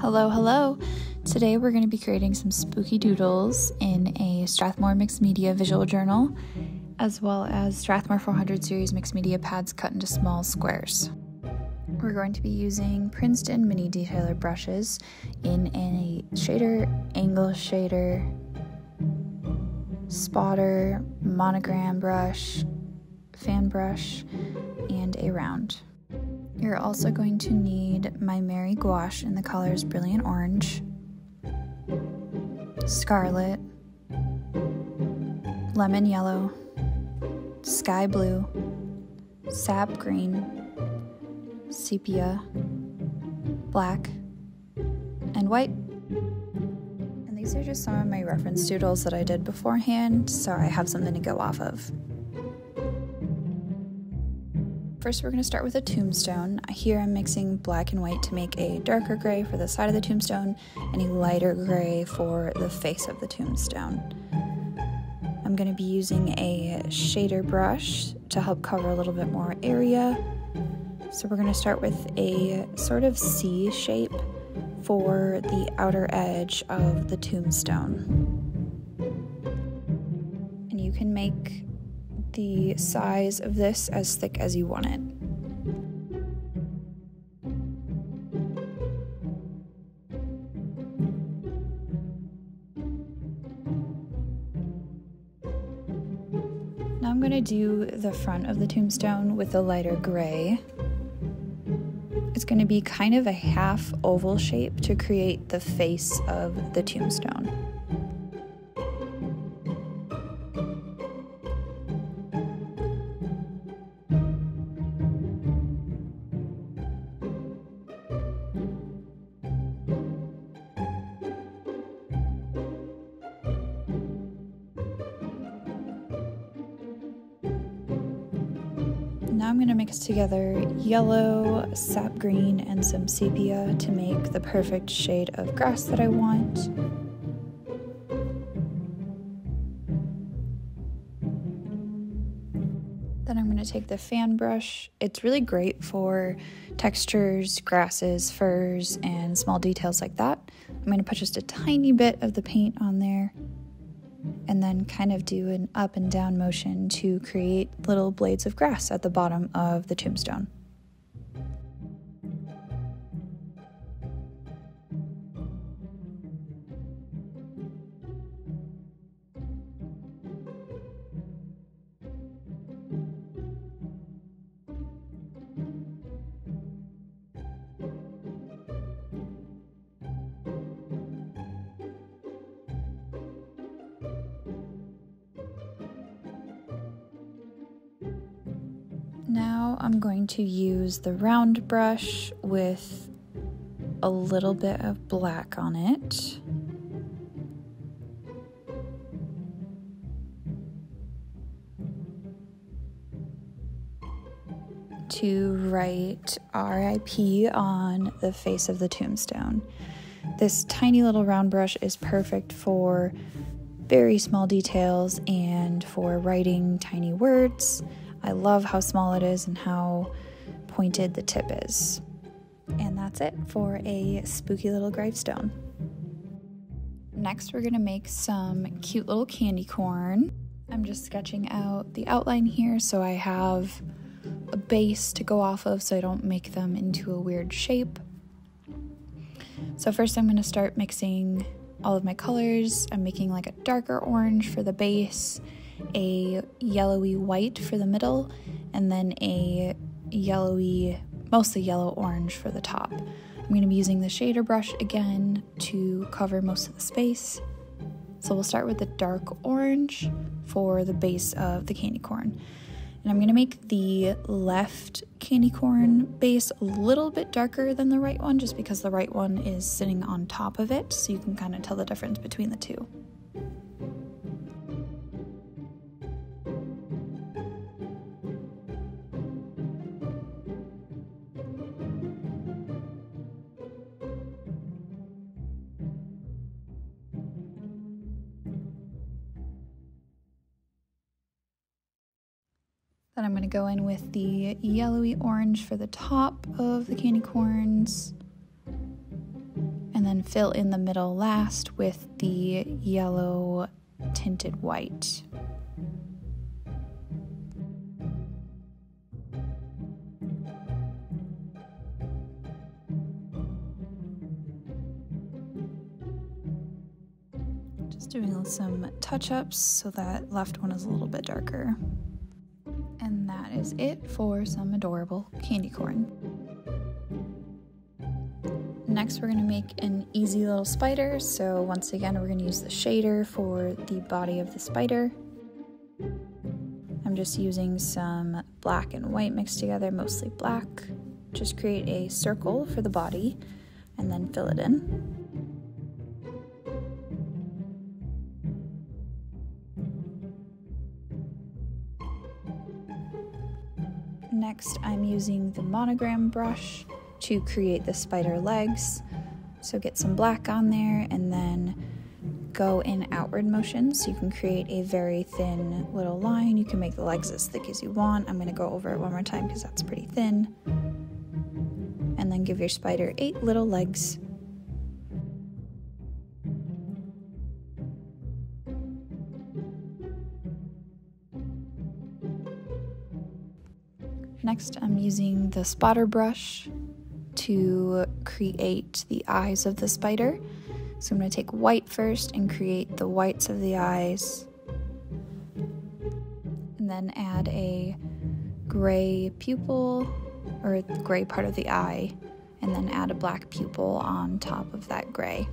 Hello, hello. Today we're going to be creating some spooky doodles in a Strathmore Mixed Media visual journal, as well as Strathmore 400 series mixed media pads cut into small squares. We're going to be using Princeton mini detailer brushes in a shader, angle shader, spotter, monogram brush, fan brush, and a round. You're also going to need Maimeri gouache in the colors Brilliant Orange, Scarlet, Lemon Yellow, Sky Blue, Sap Green, Sepia, Black, and White. And these are just some of my reference doodles that I did beforehand, so I have something to go off of. First, we're going to start with a tombstone. Here I'm mixing black and white to make a darker gray for the side of the tombstone and a lighter gray for the face of the tombstone. I'm going to be using a shader brush to help cover a little bit more area. So we're going to start with a sort of C shape for the outer edge of the tombstone. And you can make the size of this as thick as you want it. Now I'm going to do the front of the tombstone with a lighter gray. It's going to be kind of a half oval shape to create the face of the tombstone. Together yellow, sap green, and some sepia to make the perfect shade of grass that I want. Then I'm going to take the fan brush. It's really great for textures, grasses, furs, and small details like that. I'm going to put just a tiny bit of the paint on there and then kind of do an up and down motion to create little blades of grass at the bottom of the tombstone. I'm going to use the round brush with a little bit of black on it. To write RIP on the face of the tombstone. This tiny little round brush is perfect for very small details and for writing tiny words. I love how small it is and how pointed the tip is. And that's it for a spooky little gravestone. Next, we're gonna make some cute little candy corn. I'm just sketching out the outline here so I have a base to go off of so I don't make them into a weird shape. So, first, I'm gonna start mixing all of my colors. I'm making like a darker orange for the base a yellowy white for the middle, and then a yellowy, mostly yellow orange for the top. I'm going to be using the shader brush again to cover most of the space. So we'll start with the dark orange for the base of the candy corn. And I'm going to make the left candy corn base a little bit darker than the right one just because the right one is sitting on top of it so you can kind of tell the difference between the two. I'm going to go in with the yellowy orange for the top of the candy corns. And then fill in the middle last with the yellow tinted white. Just doing some touch ups so that left one is a little bit darker. Is it for some adorable candy corn. Next, we're going to make an easy little spider. So once again, we're going to use the shader for the body of the spider. I'm just using some black and white mixed together, mostly black. Just create a circle for the body and then fill it in. Next, I'm using the monogram brush to create the spider legs. So get some black on there and then go in outward motion. So you can create a very thin little line. You can make the legs as thick as you want. I'm gonna go over it one more time because that's pretty thin. And then give your spider eight little legs. Next, I'm using the spotter brush to create the eyes of the spider. So I'm going to take white first and create the whites of the eyes. And then add a gray pupil or gray part of the eye. And then add a black pupil on top of that gray.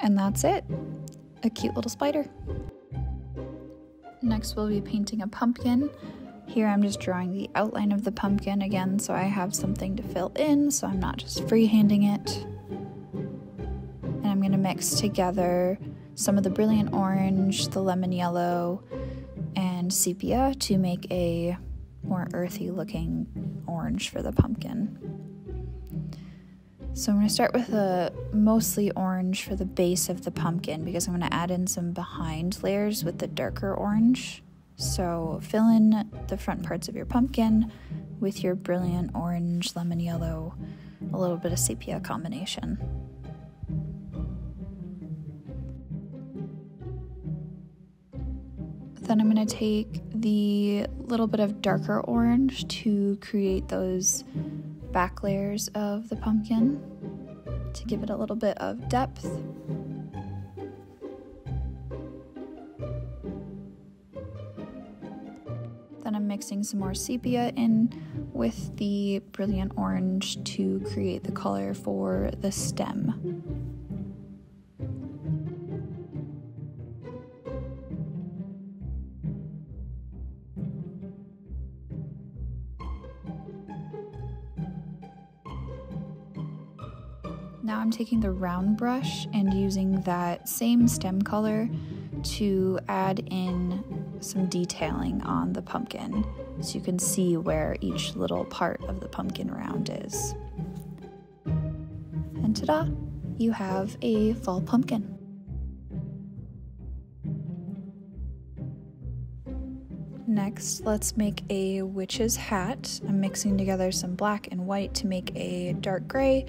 And that's it. A cute little spider. Next we'll be painting a pumpkin. Here I'm just drawing the outline of the pumpkin again so I have something to fill in so I'm not just freehanding it. And I'm going to mix together some of the brilliant orange, the lemon yellow, and sepia to make a more earthy looking orange for the pumpkin. So I'm going to start with a mostly orange for the base of the pumpkin because I'm going to add in some behind layers with the darker orange. So fill in the front parts of your pumpkin with your brilliant orange, lemon yellow, a little bit of sepia combination. Then I'm going to take the little bit of darker orange to create those back layers of the pumpkin to give it a little bit of depth. Then I'm mixing some more sepia in with the brilliant orange to create the color for the stem. Taking the round brush and using that same stem color to add in some detailing on the pumpkin so you can see where each little part of the pumpkin round is. And ta-da! You have a fall pumpkin. Next, let's make a witch's hat. I'm mixing together some black and white to make a dark gray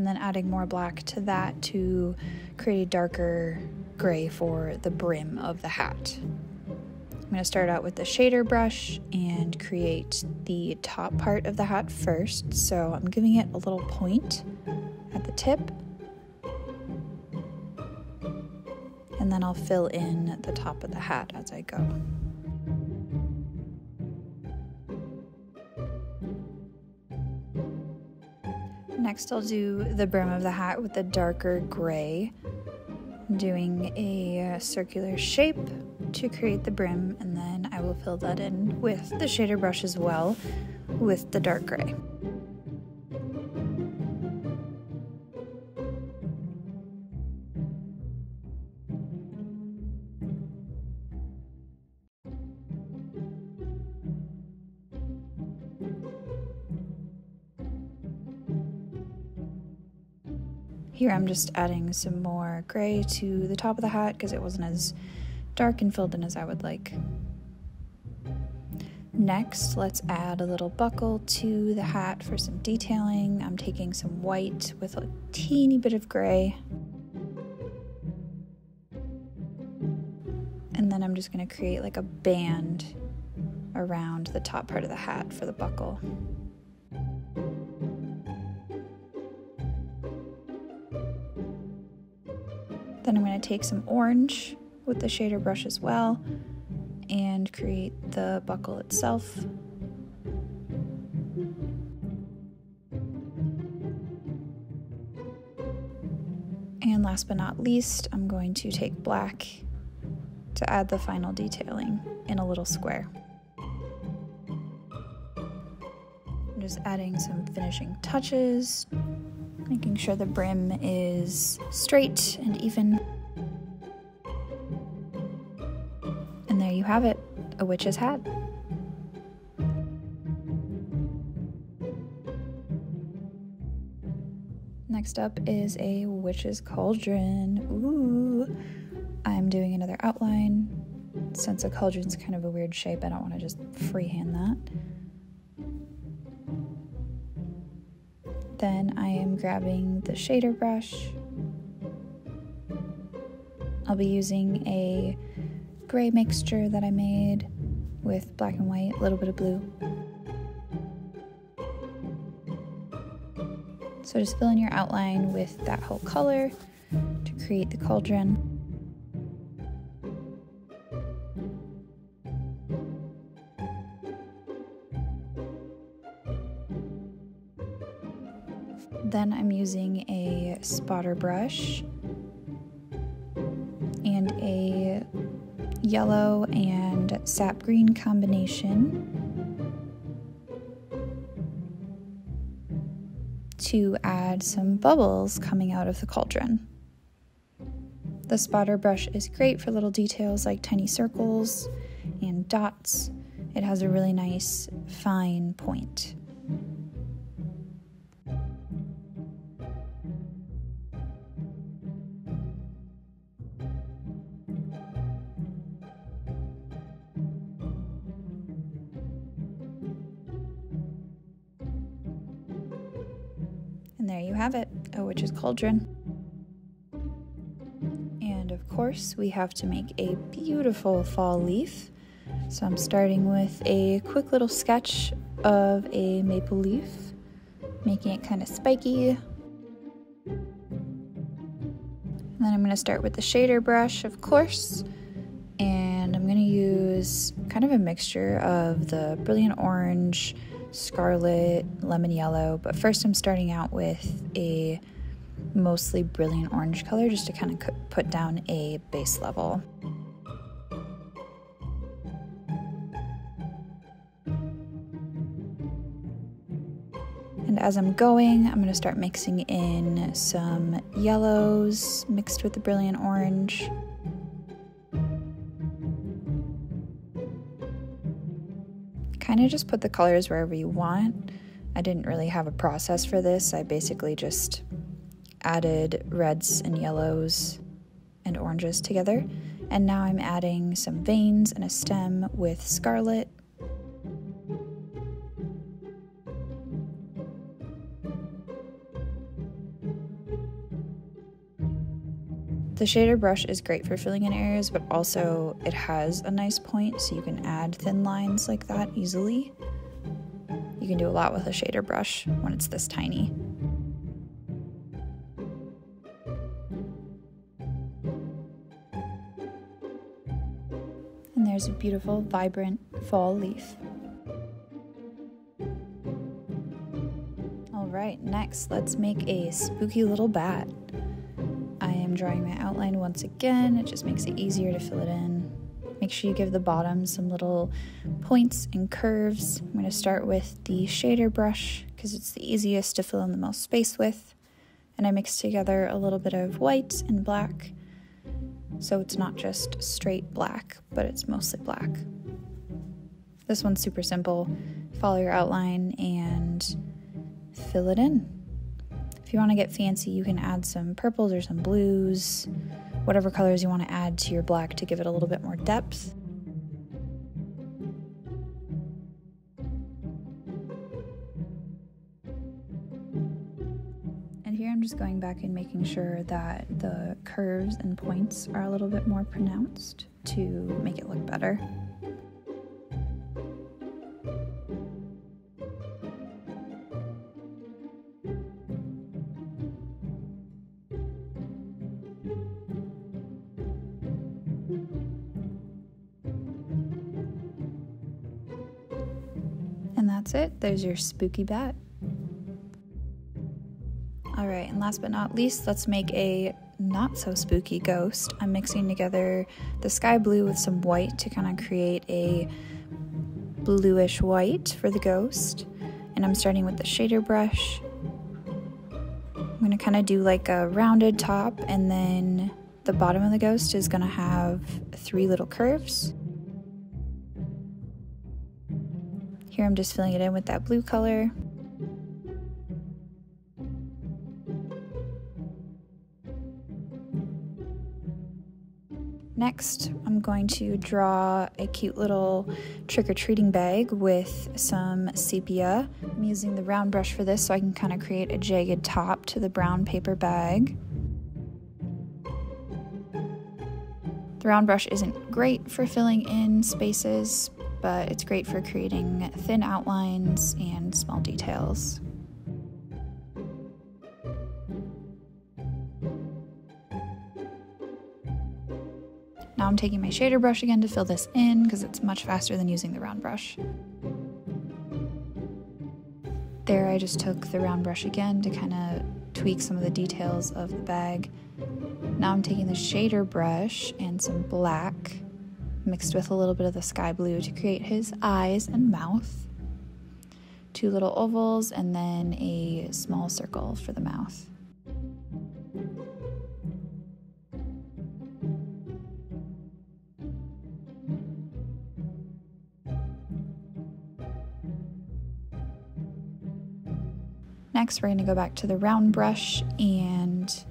and then adding more black to that to create a darker gray for the brim of the hat. I'm going to start out with the shader brush and create the top part of the hat first. So I'm giving it a little point at the tip. And then I'll fill in the top of the hat as I go. Next, I'll do the brim of the hat with the darker gray, doing a circular shape to create the brim, and then I will fill that in with the shader brush as well with the dark gray. Here I'm just adding some more gray to the top of the hat because it wasn't as dark and filled in as I would like. Next, let's add a little buckle to the hat for some detailing. I'm taking some white with a teeny bit of gray. And then I'm just going to create like a band around the top part of the hat for the buckle. Then I'm going to take some orange with the shader brush as well and create the buckle itself. And last but not least, I'm going to take black to add the final detailing in a little square. I'm just adding some finishing touches, making sure the brim is straight and even. And there you have it a witch's hat. Next up is a witch's cauldron. Ooh, I'm doing another outline. Since a cauldron's kind of a weird shape, I don't want to just freehand that. Then I am grabbing the shader brush. I'll be using a gray mixture that I made with black and white, a little bit of blue. So just fill in your outline with that whole color to create the cauldron. Spotter brush and a yellow and sap green combination to add some bubbles coming out of the cauldron. The spotter brush is great for little details like tiny circles and dots. It has a really nice fine point. Uh, a witch's cauldron. And of course, we have to make a beautiful fall leaf. So I'm starting with a quick little sketch of a maple leaf, making it kind of spiky. And then I'm going to start with the shader brush, of course, and I'm going to use kind of a mixture of the brilliant orange, scarlet, lemon yellow, but first I'm starting out with a mostly brilliant orange color just to kind of put down a base level. And as I'm going, I'm going to start mixing in some yellows mixed with the brilliant orange. Kind of just put the colors wherever you want. I didn't really have a process for this. I basically just added reds and yellows and oranges together. And now I'm adding some veins and a stem with scarlet. The shader brush is great for filling in areas, but also it has a nice point, so you can add thin lines like that easily. You can do a lot with a shader brush when it's this tiny. And there's a beautiful, vibrant fall leaf. All right, next let's make a spooky little bat. I'm drawing my outline once again. It just makes it easier to fill it in. Make sure you give the bottom some little points and curves. I'm going to start with the shader brush because it's the easiest to fill in the most space with. And I mix together a little bit of white and black. So it's not just straight black, but it's mostly black. This one's super simple. Follow your outline and fill it in. If you want to get fancy, you can add some purples or some blues, whatever colors you want to add to your black to give it a little bit more depth. And here I'm just going back and making sure that the curves and points are a little bit more pronounced to make it look better. That's it. There's your spooky bat. Alright, and last but not least, let's make a not so spooky ghost. I'm mixing together the sky blue with some white to kind of create a bluish white for the ghost. And I'm starting with the shader brush. I'm going to kind of do like a rounded top, and then the bottom of the ghost is going to have three little curves. Here I'm just filling it in with that blue color. Next, I'm going to draw a cute little trick-or-treating bag with some sepia. I'm using the round brush for this so I can kind of create a jagged top to the brown paper bag. The round brush isn't great for filling in spaces, but it's great for creating thin outlines and small details. Now I'm taking my shader brush again to fill this in because it's much faster than using the round brush. There I just took the round brush again to kind of tweak some of the details of the bag. Now I'm taking the shader brush and some black mixed with a little bit of the sky blue to create his eyes and mouth. Two little ovals and then a small circle for the mouth. Next, we're going to go back to the round brush and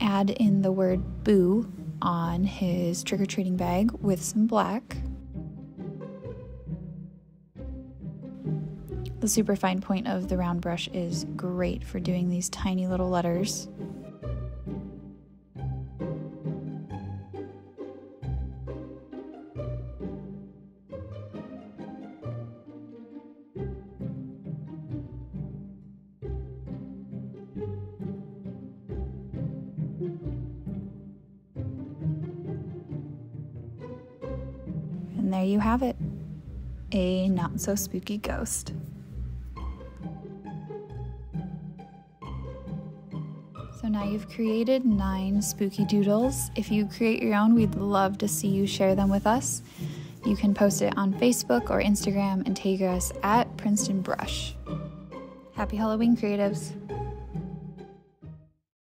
add in the word boo on his trick or treating bag with some black. The super fine point of the round brush is great for doing these tiny little letters. There you have it a not so spooky ghost. So now you've created nine spooky doodles. If you create your own, we'd love to see you share them with us. You can post it on Facebook or Instagram and tag us at Princeton Brush. Happy Halloween, creatives!